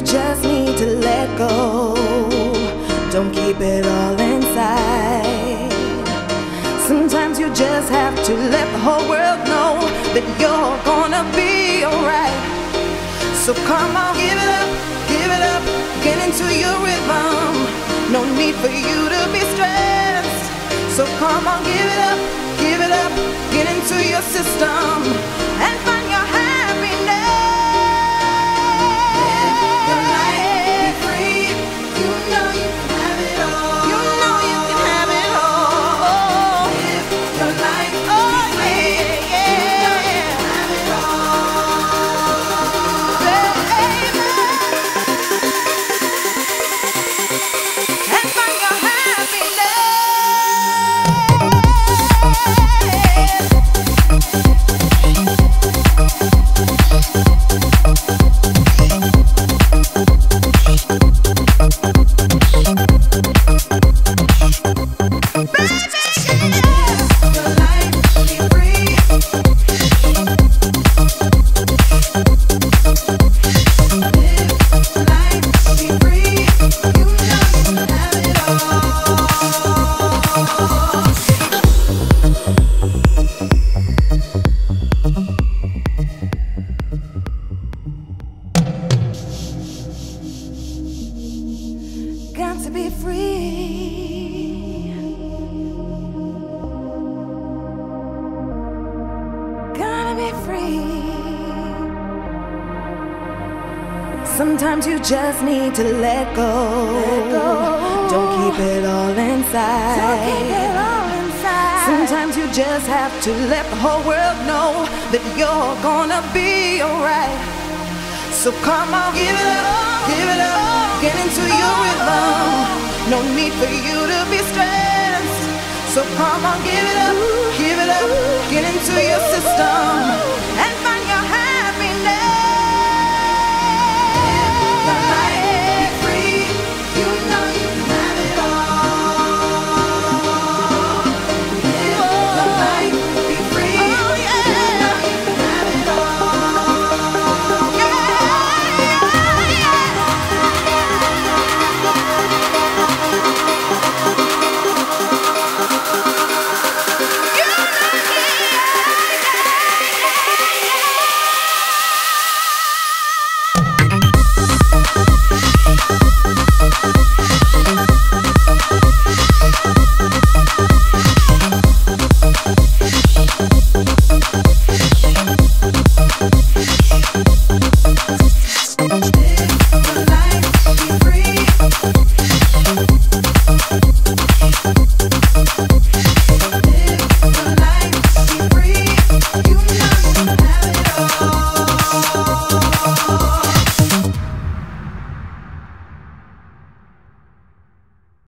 you just need to let go. Don't keep it all inside. Sometimes you just have to let the whole world know that you're gonna be alright. So come on, give it up, give it up, get into your rhythm. No need for you to be stressed. So come on, give it up, give it up, get into your system. To be free. Gotta be free. Sometimes you just need to let go. Don't keep it all inside. Sometimes you just have to let the whole world know that you're gonna be alright. So come on, give it up, give it up, get into your rhythm. No need for you to be stressed. So come on, give it up,